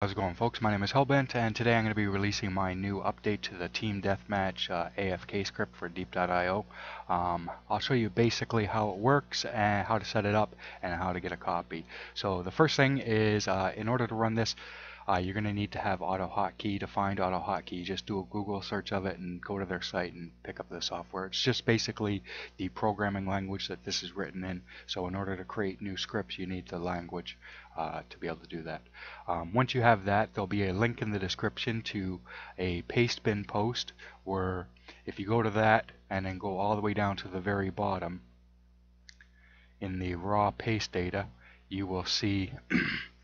How's it going folks? My name is Hellbent and today I'm going to be releasing my new update to the Team Deathmatch uh, AFK script for Diep.io. Um, I'll show you basically how it works and how to set it up and how to get a copy. So the first thing is uh, in order to run this uh, you're going to need to have AutoHotkey. To find AutoHotkey, just do a Google search of it and go to their site and pick up the software. It's just basically the programming language that this is written in. So in order to create new scripts, you need the language uh, to be able to do that. Um, once you have that, there'll be a link in the description to a Pastebin post where if you go to that and then go all the way down to the very bottom in the raw paste data, you will see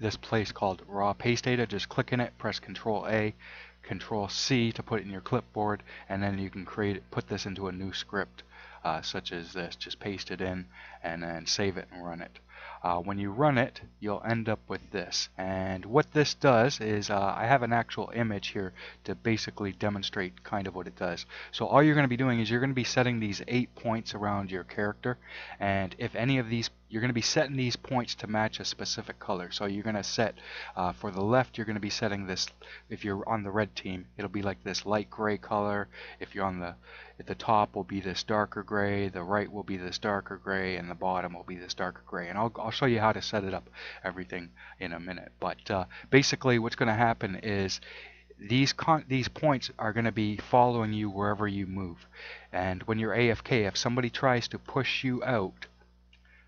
this place called raw paste data. Just click in it, press Control A, Control C to put it in your clipboard, and then you can create put this into a new script uh, such as this. Just paste it in and then save it and run it. Uh, when you run it, you'll end up with this. And what this does is, uh, I have an actual image here to basically demonstrate kind of what it does. So all you're going to be doing is you're going to be setting these eight points around your character. And if any of these, you're going to be setting these points to match a specific color. So you're going to set, uh, for the left, you're going to be setting this, if you're on the red team, it'll be like this light gray color. If you're on the, at the top will be this darker gray, the right will be this darker gray, and the bottom will be this darker gray. And I'll, I'll show you how to set it up, everything in a minute. But uh, basically what's going to happen is these these points are going to be following you wherever you move. And when you're AFK, if somebody tries to push you out,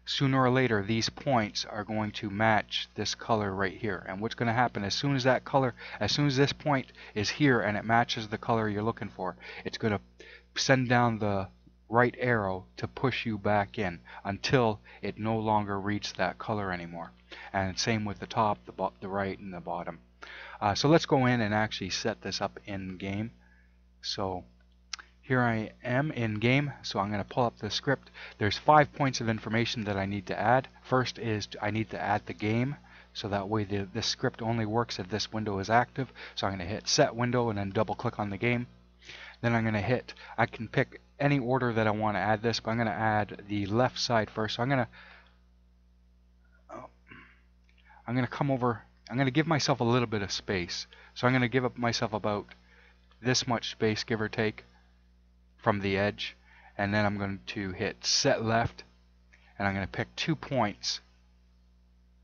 sooner or later these points are going to match this color right here. And what's going to happen as soon as that color, as soon as this point is here and it matches the color you're looking for, it's going to send down the right arrow to push you back in until it no longer reads that color anymore. And same with the top, the, the right, and the bottom. Uh, so let's go in and actually set this up in game. So here I am in game, so I'm going to pull up the script. There's five points of information that I need to add. First is I need to add the game, so that way the, this script only works if this window is active. So I'm going to hit set window and then double click on the game. Then I'm going to hit, I can pick any order that I want to add this, but I'm going to add the left side first. So I'm going to, oh, I'm going to come over, I'm going to give myself a little bit of space. So I'm going to give up myself about this much space, give or take, from the edge. And then I'm going to hit set left, and I'm going to pick two points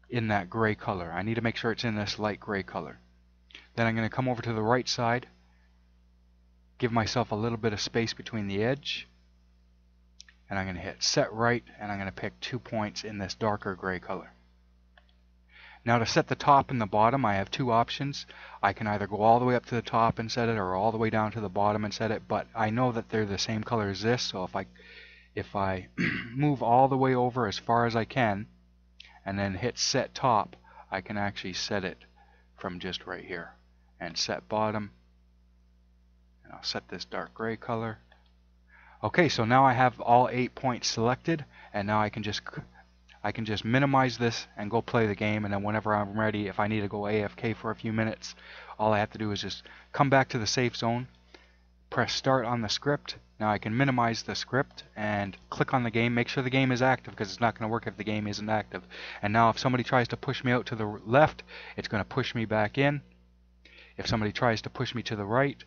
in that gray color. I need to make sure it's in this light gray color. Then I'm going to come over to the right side give myself a little bit of space between the edge and I'm going to hit set right and I'm going to pick two points in this darker gray color. Now to set the top and the bottom I have two options. I can either go all the way up to the top and set it or all the way down to the bottom and set it but I know that they're the same color as this so if I if I move all the way over as far as I can and then hit set top I can actually set it from just right here and set bottom and I'll set this dark gray color. Okay, so now I have all eight points selected, and now I can just I can just minimize this and go play the game, and then whenever I'm ready, if I need to go AFK for a few minutes, all I have to do is just come back to the safe zone, press start on the script. Now I can minimize the script and click on the game, make sure the game is active because it's not going to work if the game isn't active. And now if somebody tries to push me out to the left, it's going to push me back in. If somebody tries to push me to the right,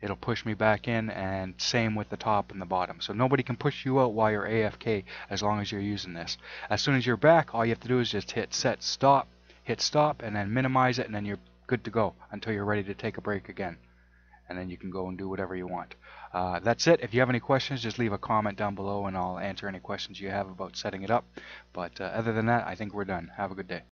it'll push me back in and same with the top and the bottom. So nobody can push you out while you're AFK as long as you're using this. As soon as you're back all you have to do is just hit set stop hit stop and then minimize it and then you're good to go until you're ready to take a break again. And then you can go and do whatever you want. Uh, that's it. If you have any questions just leave a comment down below and I'll answer any questions you have about setting it up. But uh, other than that I think we're done. Have a good day